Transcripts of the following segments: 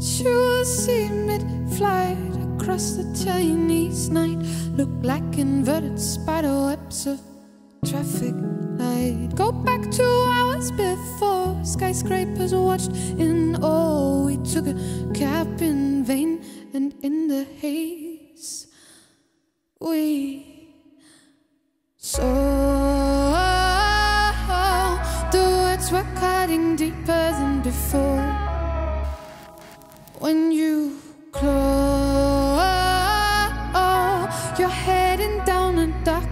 to see mid-flight across the Chinese night look like inverted spider webs of traffic light. Go back two hours before skyscrapers watched in awe. We took a cab in vain,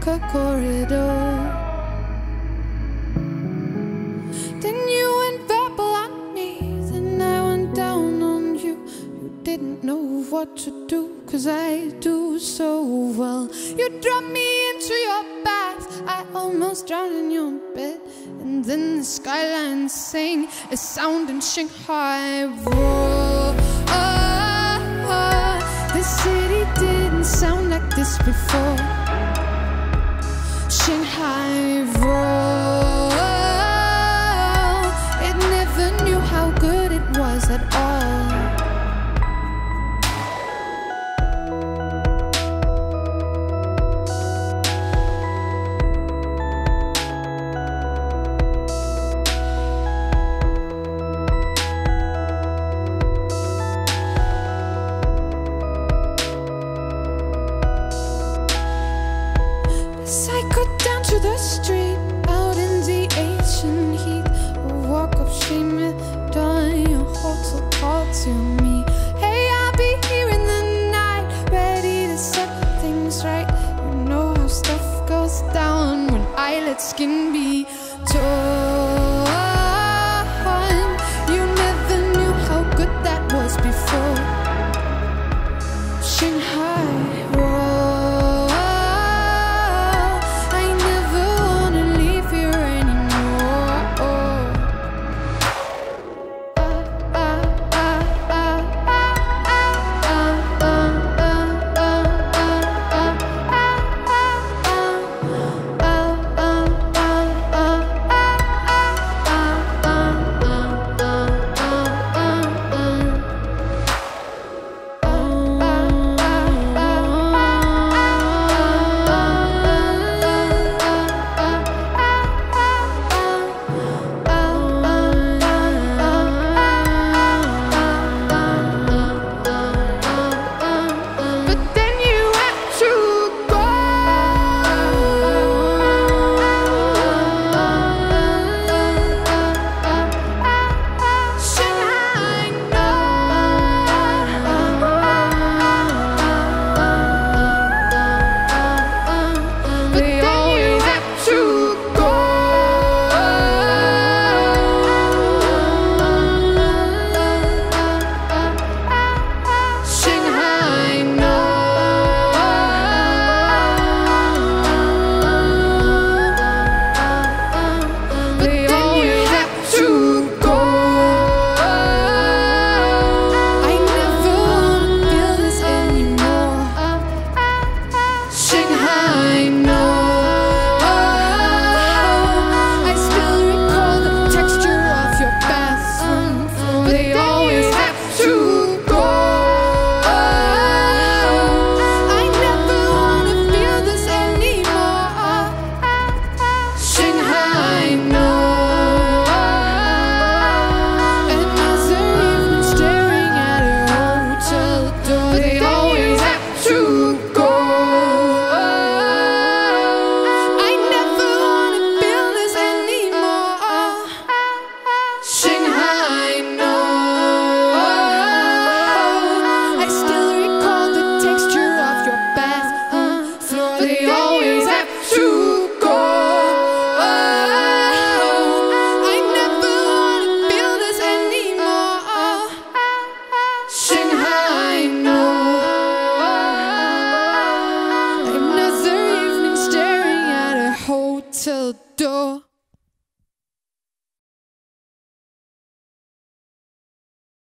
a corridor. Then you went verbal on me, then I went down on you. You didn't know what to do, cause I do so well. You dropped me into your bath, I almost drowned in your bed. And then the skyline sang a sound in Shanghai. Whoa, oh, oh. the city didn't sound like this before.